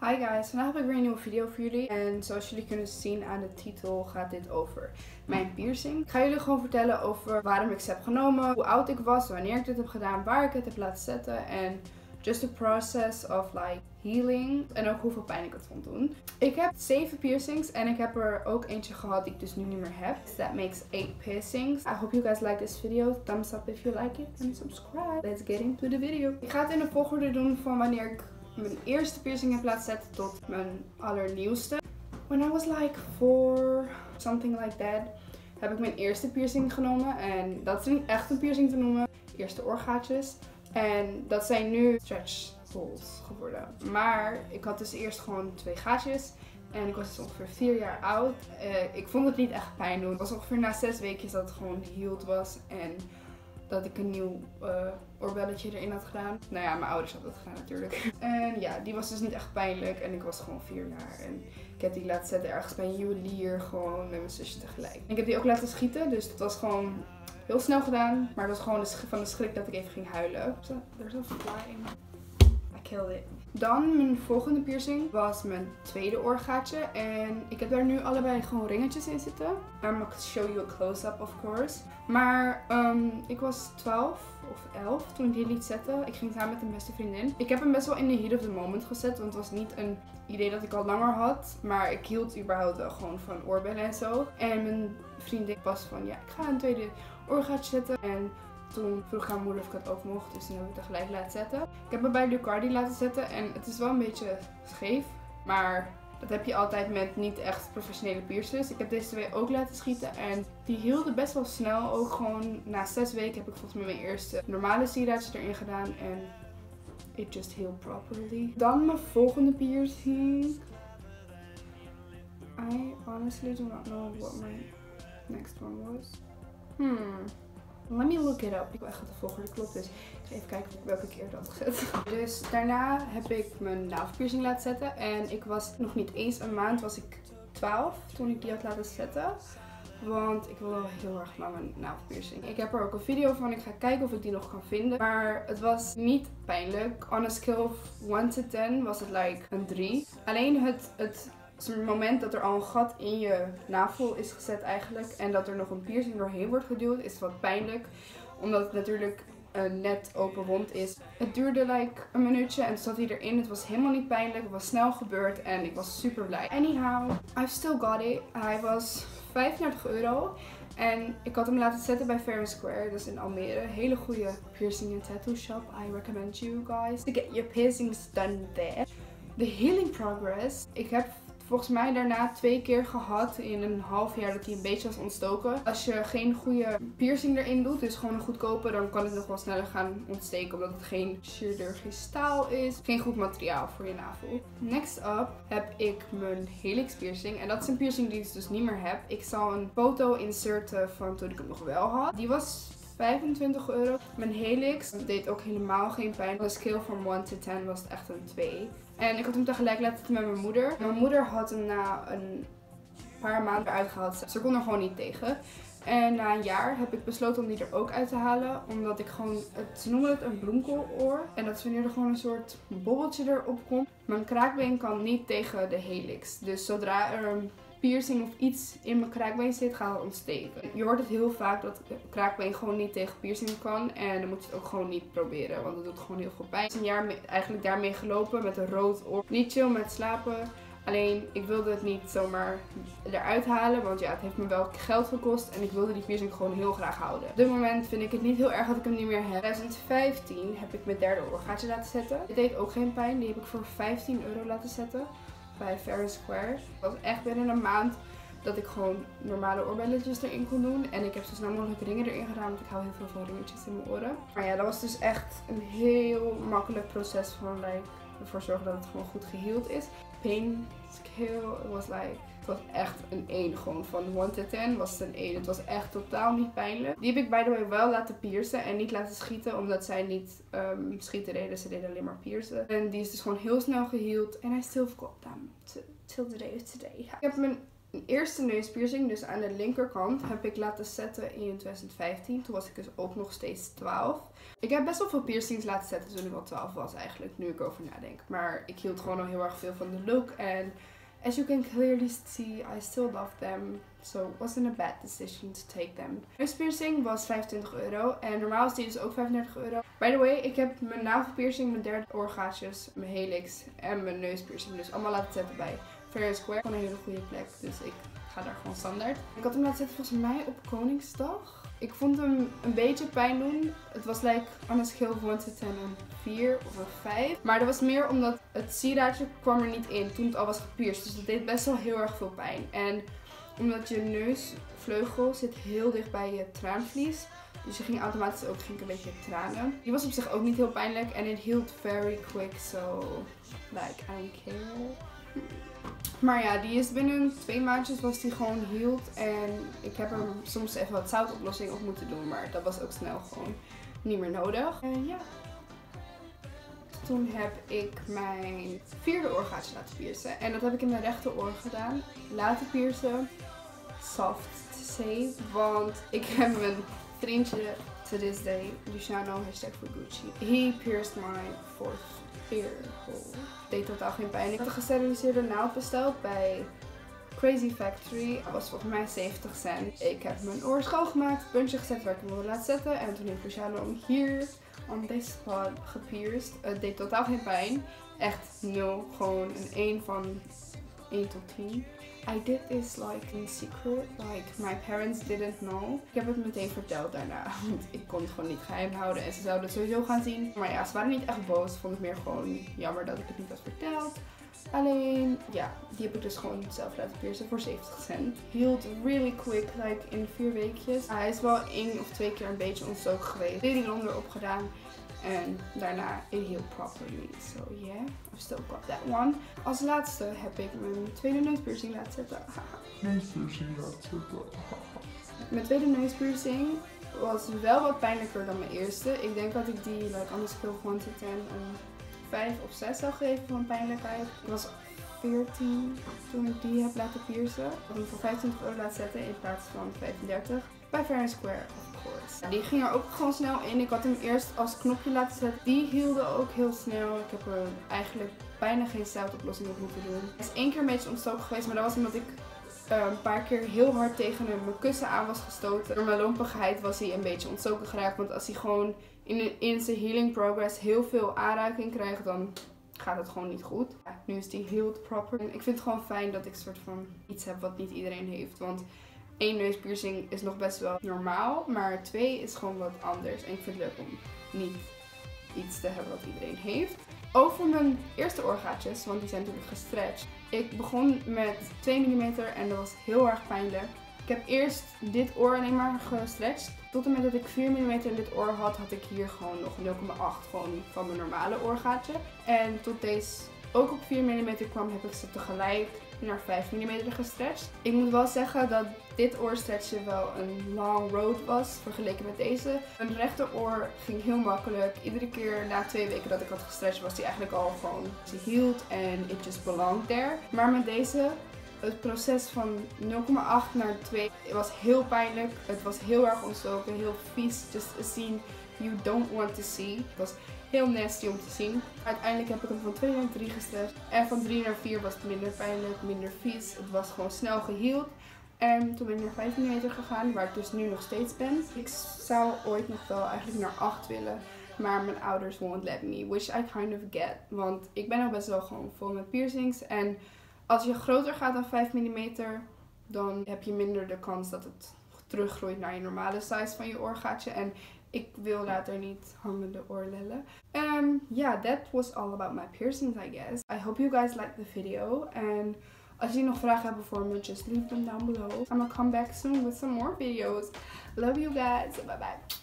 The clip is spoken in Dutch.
Hi guys, vandaag heb ik weer een nieuwe video voor jullie. En zoals jullie kunnen zien aan de titel gaat dit over mijn piercing. Ik ga jullie gewoon vertellen over waarom ik ze heb genomen, hoe oud ik was, wanneer ik dit heb gedaan, waar ik het heb laten zetten. En just the process of like healing. En ook hoeveel pijn ik het vond doen. Ik heb 7 piercings en ik heb er ook eentje gehad die ik dus nu niet meer heb. That makes 8 piercings. I hope you guys like this video. Thumbs up if you like it and subscribe. Let's get into the video. Ik ga het in de volgorde doen van wanneer ik mijn eerste piercing heb laten zetten tot mijn allernieuwste. When I was like four, something like that, heb ik mijn eerste piercing genomen. En dat is niet echt een piercing te noemen. Eerste oorgaatjes. En dat zijn nu stretch holes geworden. Maar ik had dus eerst gewoon twee gaatjes. En ik was dus ongeveer vier jaar oud. Uh, ik vond het niet echt pijn doen. Het was ongeveer na zes weken dat het gewoon healed was. En dat ik een nieuw uh, oorbelletje erin had gedaan. Nou ja, mijn ouders hadden het gedaan natuurlijk. En ja, die was dus niet echt pijnlijk. En ik was gewoon vier jaar. En ik heb die laten zetten ergens bij een juwelier. Gewoon met mijn zusje tegelijk. Ik heb die ook laten schieten. Dus het was gewoon heel snel gedaan. Maar het was gewoon van de schrik dat ik even ging huilen. There's a fly in. It. Dan mijn volgende piercing was mijn tweede oorgaatje. En ik heb daar nu allebei gewoon ringetjes in zitten. I'm gonna show you a close-up of course. Maar um, ik was 12 of 11 toen ik die liet zetten. Ik ging samen met een beste vriendin. Ik heb hem best wel in de heat of the moment gezet. Want het was niet een idee dat ik al langer had. Maar ik hield überhaupt wel gewoon van oorbellen en zo. En mijn vriendin was van ja, ik ga een tweede oorgaatje zetten. En toen vroeg haar moeder of ik het ook mocht, dus toen heb ik het gelijk laten zetten. Ik heb het bij Lucardi laten zetten en het is wel een beetje scheef, maar dat heb je altijd met niet echt professionele piercers. Ik heb deze twee ook laten schieten en die hielden best wel snel. Ook gewoon na zes weken heb ik volgens mij mijn eerste normale sieraadje erin gedaan en it just healed properly. Dan mijn volgende piercing. I honestly do not know what my next one was. Hmm. Let me look it up. Ik wil echt de volgende klopt. Dus ik ga even kijken welke keer dat gezet. Dus daarna heb ik mijn navelpiercing laten zetten. En ik was nog niet eens een maand, was ik 12 toen ik die had laten zetten. Want ik wil wel heel erg lang een navelpiercing. Ik heb er ook een video van. Ik ga kijken of ik die nog kan vinden. Maar het was niet pijnlijk. On a scale of 1 to 10 was het like een 3. Alleen het, het dus het moment dat er al een gat in je navel is gezet eigenlijk en dat er nog een piercing doorheen wordt geduwd, is wat pijnlijk. Omdat het natuurlijk een net open wond is. Het duurde like een minuutje en toen zat hij erin. Het was helemaal niet pijnlijk. Het was snel gebeurd en ik was super blij. Anyhow, I've still got it. Hij was 35 euro. En ik had hem laten zetten bij Fair Square, dus in Almere. Hele goede piercing en tattoo shop. I recommend you guys to get your piercings done there. The healing progress. Ik heb volgens mij daarna twee keer gehad in een half jaar dat hij een beetje was ontstoken. Als je geen goede piercing erin doet, dus gewoon een goedkope, dan kan het nog wel sneller gaan ontsteken. Omdat het geen chirurgisch staal is. Geen goed materiaal voor je navel. Next up heb ik mijn helix piercing. En dat is een piercing die ik dus niet meer heb. Ik zal een foto inserten van toen ik hem nog wel had. Die was 25 euro. Mijn helix deed ook helemaal geen pijn. Een scale van 1 to 10 was het echt een 2. En ik had hem tegelijk laten met mijn moeder. Mijn moeder had hem na een paar maanden uitgehaald. Ze kon er gewoon niet tegen. En na een jaar heb ik besloten om die er ook uit te halen. Omdat ik gewoon, het, ze noemen het een bloemkooloor. En dat is wanneer er gewoon een soort bobbeltje erop komt. Mijn kraakbeen kan niet tegen de helix. Dus zodra er een piercing of iets in mijn kraakbeen zit, gaat het ontsteken. Je hoort het heel vaak dat kraakbeen gewoon niet tegen piercing kan. En dan moet je het ook gewoon niet proberen, want het doet gewoon heel veel pijn. Ik heb een jaar eigenlijk daarmee gelopen met een rood oor. Niet chill met slapen. Alleen ik wilde het niet zomaar eruit halen, want ja, het heeft me wel geld gekost en ik wilde die piercing gewoon heel graag houden. Op dit moment vind ik het niet heel erg dat ik hem niet meer heb. In 2015 heb ik mijn derde oorgaatje laten zetten. Het deed ook geen pijn, die heb ik voor 15 euro laten zetten bij Fair Square. Het was echt binnen een maand dat ik gewoon normale oorbelletjes erin kon doen. En ik heb zo snel mogelijk ringen erin gedaan, want ik hou heel veel van ringetjes in mijn oren. Maar ja, dat was dus echt een heel makkelijk proces van like, ervoor zorgen dat het gewoon goed geheeld is. Pain scale was like was echt een 1. Gewoon van 1 tot 10 was het een 1. Het was echt totaal niet pijnlijk. Die heb ik by the way wel laten piercen en niet laten schieten. Omdat zij niet um, schieten deden. Ze deden alleen maar piercen. En die is dus gewoon heel snel geheeld. En I still got them till the day of today. Ik heb mijn Mijn eerste neuspiercing, dus aan de linkerkant, heb ik laten zetten in 2015. Toen was ik dus ook nog steeds 12. Ik heb best wel veel piercings laten zetten toen ik al 12 was eigenlijk, nu ik erover nadenk. Maar ik hield gewoon al heel erg veel van de look en as you can clearly see, I still love them. So it wasn't a bad decision to take them. Neuspiercing was 25 euro en normaal is die dus ook 35 euro. By the way, ik heb mijn navelpiercing, mijn derde oorgaatjes, mijn helix en mijn neuspiercing dus allemaal laten zetten bij Fair Square. Gewoon een hele goede plek, dus ik ga daar gewoon standaard. Ik had hem laten zetten volgens mij op Koningsdag. Ik vond hem een beetje pijn doen. Het was like aan een schil van 1 tot 10 een 4 of een 5. Maar dat was meer omdat het sieraadje kwam er niet in toen het al was gepierst. Dus dat deed best wel heel erg veel pijn. En omdat je neusvleugel zit heel dicht bij je traanvlies. Dus je ging automatisch ook ging een beetje tranen. Die was op zich ook niet heel pijnlijk. En het hield very quick. So like I don't care. Maar ja, die is binnen twee maandjes was die gewoon hield. En ik heb er soms even wat zoutoplossing op moeten doen. Maar dat was ook snel gewoon niet meer nodig. En ja. Toen heb ik mijn vierde oorgaatje laten piercen. En dat heb ik in mijn rechteroor gedaan. Laten piercen. Soft to say. Want ik heb mijn vriendje to this day, Luciano, hashtag for Gucci. He pierced my fourth ear hole. Deed totaal geen pijn. Ik had een gesteriliseerde naald besteld bij Crazy Factory. Dat was volgens mij 70 cent. Ik heb mijn oor schoongemaakt, puntje gezet waar ik hem wilde laten zetten. En toen heeft Luciano hier, on this spot, gepierced. Het deed totaal geen pijn. Echt nul. Gewoon een 1 van 1 tot 10. I did this like in secret. Like my parents didn't know. Ik heb het meteen verteld daarna. Want ik kon het gewoon niet geheim houden. En ze zouden het sowieso gaan zien. Maar ja, ze waren niet echt boos. Vond het meer gewoon jammer dat ik het niet had verteld. Alleen, ja, die heb ik dus gewoon zelf laten piercen voor 70 cent. Hield really quick, like in vier weekjes. Hij is wel één of twee keer een beetje ontstoken geweest. Die londer opgedaan. En daarna it healed properly. So yeah, I've still got that one. Als laatste heb ik mijn tweede neuspiercing laten zetten. Neuspiercing laten zetten. mijn tweede neuspiercing was wel wat pijnlijker dan mijn eerste. Ik denk dat ik die like, on the scale of 1 to 10 een 5 of 6 zou geven van pijnlijkheid. Ik was 14 toen ik die heb laten piercen. Hem voor 25 euro laten zetten in plaats van 35. Bij Fair Square, of course. Die ging er ook gewoon snel in. Ik had hem eerst als knopje laten zetten. Die hielden ook heel snel. Ik heb er eigenlijk bijna geen zoutoplossing op moeten doen. Hij is één keer een beetje ontstoken geweest, maar dat was omdat ik uh, een paar keer heel hard tegen mijn kussen aan was gestoten. Door mijn lompigheid was hij een beetje ontstoken geraakt. Want als hij gewoon in, in zijn healing progress heel veel aanraking krijgt, dan gaat het gewoon niet goed. Nu is die healed proper. En ik vind het gewoon fijn dat ik soort van iets heb wat niet iedereen heeft. Want één neuspiercing is nog best wel normaal, maar twee is gewoon wat anders. En ik vind het leuk om niet iets te hebben wat iedereen heeft. Over mijn eerste oorgaatjes, want die zijn natuurlijk gestretched. Ik begon met 2 mm en dat was heel erg pijnlijk. Ik heb eerst dit oor alleen maar gestretched. Tot en met dat ik 4 mm in dit oor had, had ik hier gewoon nog 0,8 gewoon van mijn normale oorgaatje. En tot deze ook op 4 mm kwam, heb ik ze tegelijk naar 5 mm gestretched. Ik moet wel zeggen dat dit oorstretchen wel een long road was vergeleken met deze. Mijn rechteroor ging heel makkelijk. Iedere keer na twee weken dat ik had gestretched was die eigenlijk al gewoon healed en it just belonged there. Maar met deze het proces van 0,8 naar 2 was heel pijnlijk. Het was heel erg ontstoken, heel vies. Just a scene you don't want to see. Het was heel nasty om te zien. Uiteindelijk heb ik hem van 2 naar 3 gestrest. En van 3 naar 4 was het minder pijnlijk, minder vies. Het was gewoon snel geheeld. En toen ben ik naar 5 mm gegaan, waar ik dus nu nog steeds ben. Ik zou ooit nog wel eigenlijk naar 8 willen. Maar mijn ouders won't let me, which I kind of get. Want ik ben al best wel gewoon vol met piercings. En als je groter gaat dan 5 mm, dan heb je minder de kans dat het teruggroeit naar je normale size van je oorgaatje. En ik wil later niet hangende oorlellen. Um, yeah, that was all about my piercings, I guess. I hope you guys liked the video. And als jullie nog vragen hebben voor me, just leave them down below. I'm gonna come back soon with some more videos. Love you guys. Bye bye.